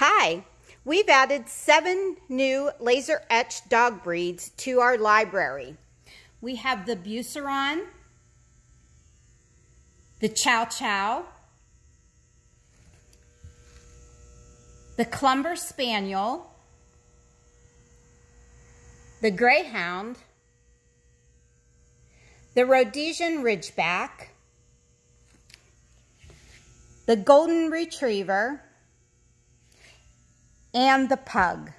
Hi, we've added seven new laser etched dog breeds to our library. We have the Beauceron, the Chow Chow, the Clumber Spaniel, the Greyhound, the Rhodesian Ridgeback, the Golden Retriever, and the Pug.